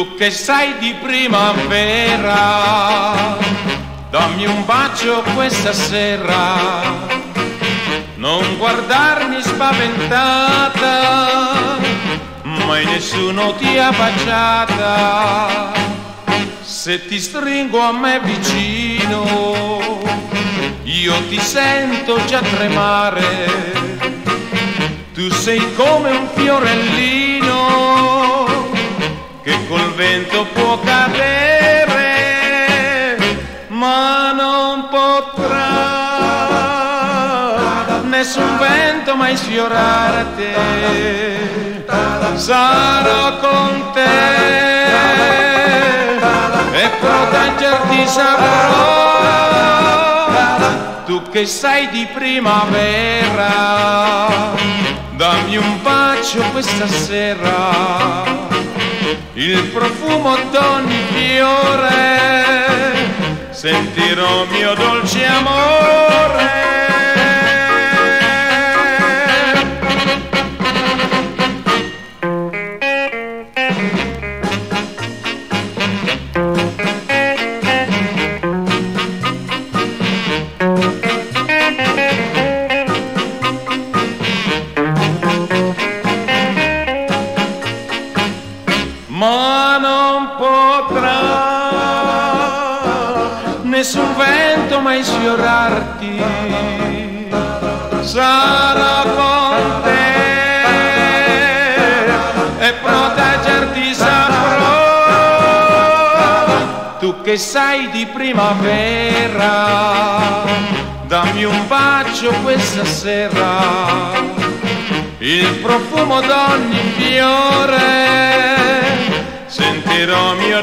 Tu che sai di primavera, dammi un bacio questa sera. Non guardarmi spaventata, mai nessuno ti ha baciata. Se ti stringo a me vicino, io ti sento già tremare. Tu sei come un fiorellino può cadere, ma non potrà nessun vento mai sfiorarti. Sarò con te e proteggerti saprò. Tu che sai di primavera, dammi un bacio questa sera il profumo d'ogni fiore, sentirò mio dolce amore. Ma non potrà nessun vento mai sfiorarti, sarà con te e proteggerti saprò. Tu che sai di primavera, dammi un bacio questa sera, il profumo d'ogni fiore Romeo